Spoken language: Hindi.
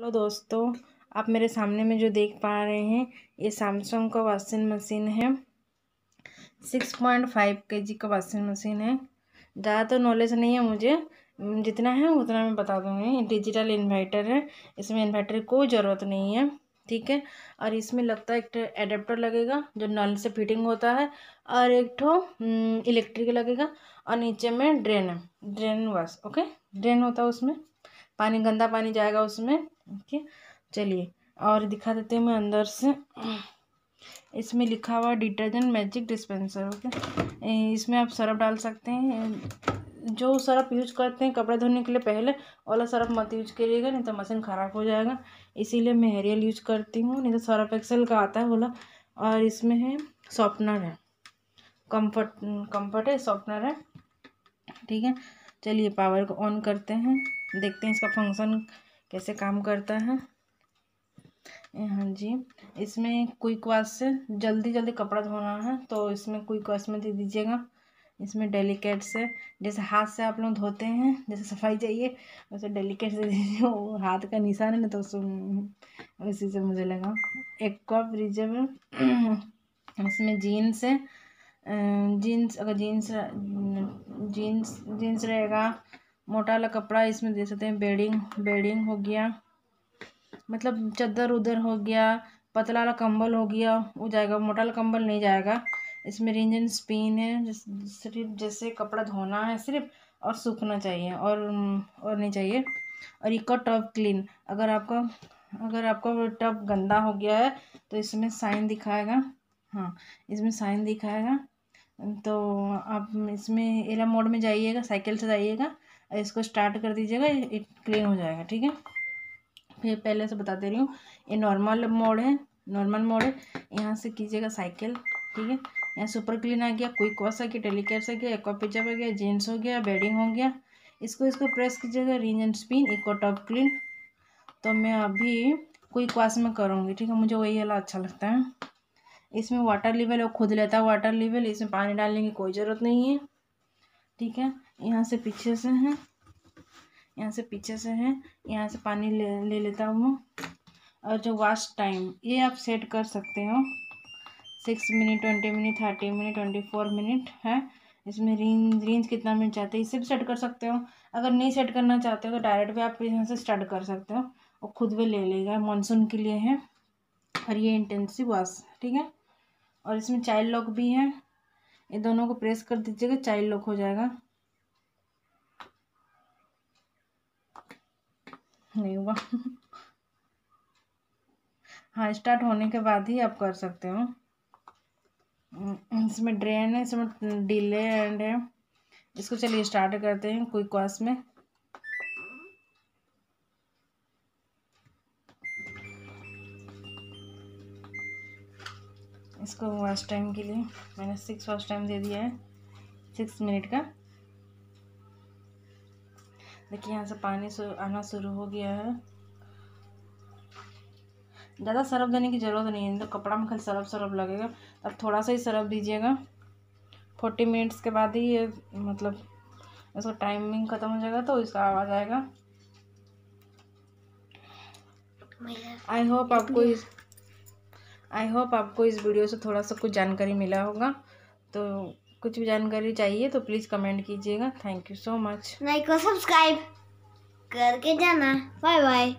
हेलो दोस्तों, आप मेरे सामने में जो देख पा रहे हैं, ये सैमसंग का वॉशिंग मशीन है। Six point five K G का वॉशिंग मशीन है। ज़्यादा तो नॉलेज नहीं है मुझे। जितना है, उतना मैं बता दूँगी। डिजिटल इन्वर्टर है। इसमें इन्वर्टर की कोई ज़रूरत नहीं है, ठीक है? और इसमें लगता है एक एडेप्टर लगेगा, जो नल से फिटिंग होता है, और एक ठो इलेक्ट्रिक लगेगा, और नीचे में ड्रेन है। ड्रेन वाश ओके ड्रेन होता है उसमें। पानी, गंदा पानी जाएगा उसमें। ओके, चलिए। और दिखा देते हैं मैं अंदर से। इसमें लिखा हुआ डिटर्जेंट मैजिक डिस्पेंसर ओके। इसमें आप सरफ डाल सकते हैं। जो सरफ यूज़ करते हैं कपड़े धोने के लिए पहले, वाला सरफ मत यूज़ करिएगा, नहीं तो मशीन ख़राब हो जाएगा। इसीलिए मैं हेरियल यूज़ करती हूँ, नहीं तो सरफ एक्सेल का आता है बोला और इसमें है सॉफ्टनर है। कंफर्ट कंफर्ट है सॉफ्टनर है। ठीक है, चलिए पावर को ऑन करते हैं। देखते हैं इसका फ़ंक्शन कैसे काम करता है? हाँ जी। इसमें क्विक वाश से जल्दी जल्दी कपड़ा धोना है तो इसमें क्विक वाश में दे दीजिएगा। इसमें डेलिकेट से, जैसे हाथ से आप लोग धोते हैं, जैसे सफ़ाई चाहिए वैसे डेलिकेट से दीजिए, वो हाथ का निशान है ना तो उसी से मुझे लगा। एक कप रिज़र्व इसमें जीन्स है। जीन्स अगर जीन्स जीन्स जीन्स रहेगा मोटा वाला कपड़ा, इसमें दे सकते हैं बेडिंग बेडिंग हो गया। मतलब चादर उधर हो गया, पतला वाला कंबल हो गया, वो जाएगा। मोटा वाला कंबल नहीं जाएगा। इसमें रेंज एंड स्पिन है सिर्फ़ जैसे कपड़ा धोना है सिर्फ़, और सूखना चाहिए, और और नहीं चाहिए। और इको टब क्लीन अगर आपका अगर आपका टब गंदा हो गया है तो इसमें साइन दिखाएगा। हाँ इसमें साइन दिखाएगा। तो आप इसमें, एला मोड में जाइएगा साइकिल से जाइएगा। इसको स्टार्ट कर दीजिएगा क्लीन हो जाएगा, ठीक है? फिर पहले से बता दे रही हूँ, ये नॉर्मल मोड है नॉर्मल मोड है, यहाँ से कीजिएगा साइकिल ठीक है? यहाँ सुपर क्लीन आ गया क्विक वॉश आ गया टेलीकेट्स आ गया एक्वा पिजअप आ गया जीन्स हो गया बेडिंग हो गया। इसको इसको प्रेस कीजिएगा rinse and spin eco top clean तो मैं अभी क्विक वॉश में करूँगी, ठीक है? मुझे वही वाला अच्छा लगता है। इसमें वाटर लेवल वो खुद लेता है वाटर लेवल इसमें पानी डालने की कोई ज़रूरत नहीं है। ठीक है? यहाँ से पीछे से है। यहाँ से पीछे से है। यहाँ से पानी ले ले लेता हूँ। और जो वॉश टाइम ये आप सेट कर सकते हो। Six minute twenty minute thirty minute twenty four minute है। इसमें रेंज रेंज कितना मिनट चाहते हैं, इसे भी सेट कर सकते हो। अगर नहीं सेट करना चाहते हो तो डायरेक्ट भी आप यहाँ से स्टार्ट कर सकते हो। और खुद भी ले लेगा मानसून के लिए है। और ये इंटेंसिव वाश ठीक है? और इसमें चाइल्ड लॉक भी है। ये दोनों को प्रेस कर दीजिएगा चाइल्ड लॉक हो जाएगा। नहीं हुआ। हाँ स्टार्ट होने के बाद ही आप कर सकते हो। इसमें ड्रेन है, इसमें डिले एंड है। इसको चलिए स्टार्ट करते हैं क्विक वॉश में। इसको वॉश टाइम के लिए। मैंने सिक्स वॉश टाइम दे दिया है। सिक्स मिनट का। देखिए यहाँ से पानी आना शुरू हो गया है। ज़्यादा सरफ देने की ज़रूरत नहीं है। तो कपड़ा में खाली सरफ सरफ लगेगा। अब थोड़ा सा ही सरफ दीजिएगा। फोर्टी मिनट्स के बाद ही ये मतलब इसका टाइमिंग ख़त्म हो जाएगा तो इसका आवाज़ आएगा। आई होप आपको इस आई होप आपको इस वीडियो से थोड़ा सा कुछ जानकारी मिला होगा। तो कुछ भी जानकारी चाहिए तो प्लीज़ कमेंट कीजिएगा। Thank you so much like और सब्सक्राइब करके जाना। Bye bye